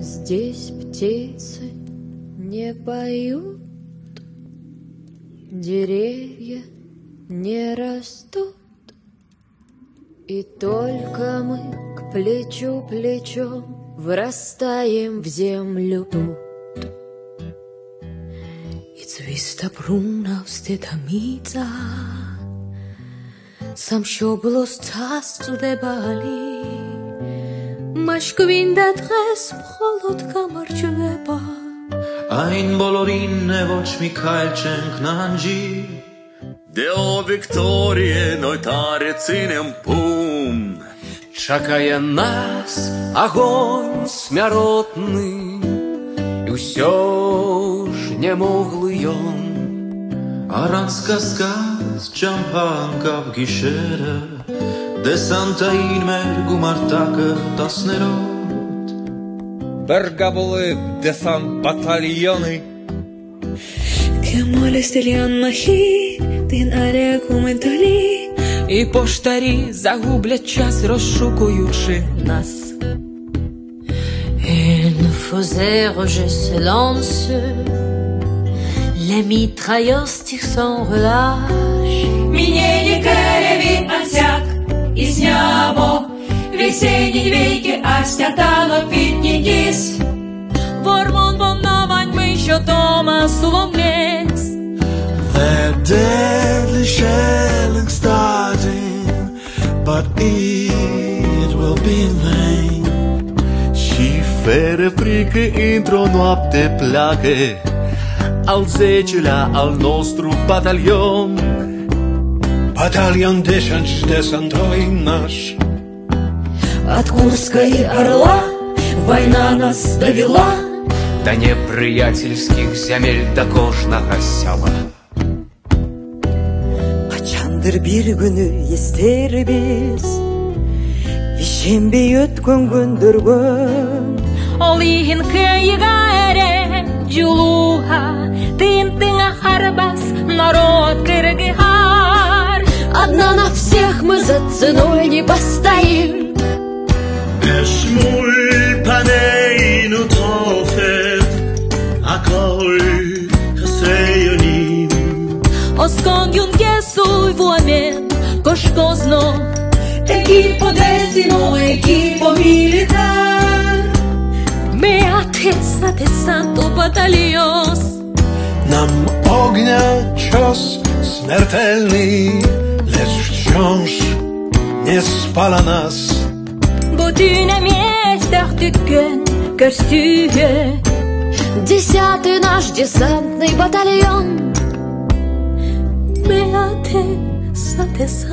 Здесь птицы не поют, Деревья не растут, И только мы к плечу плечом Врастаем в землю тут. It's vista bruna steta miza Sam sciobolo stas de Mashk vinda დღეს მხოლოდ გამარჯვება Ein bolorinne voch mi kalchen knanji Deo Victorie noi tare ținem pum Чакае нас агонь смяротны І ўсё ж не моглы ён Аранска сказ чампанка в гішерах de Santa meg gumartaka tas nerod. Bergaboli, десант батальйони. Кемолі стильйон махі, тин. І поштарі загублять час, розшукуючи нас. Il nous faisait rejet ses lances, Весенні віки астятано піднітіс Вормон повновань ми, що дома суломлєць. That deadly shelling starting, but it will be in vain. Și fără frică într-o noapte pleacă Al zecelea al nostru batalion Батальон десант десантовый наш. От Курска и Орла война нас довела Да неприятельських земель до кожного села Қачандыр бір күні естербіз Ишенбей өткен күндерген Ол иін киіға әре жулуға Тын-тыңа харбас народ кыргыхар Одна на всех мы за ценой не постоим. 가까울 하세요님 Oscondiun ghesul vuomen koshkozno Equipo decimo, equipo militar. Me atesa de santo batalios. Nam ognia cios śmiertelny Lecz wciąż nie spala nas. Bo ty na miejscach tak tyken, kerstuje Десятый наш десантный батальон. Мы отец, отец,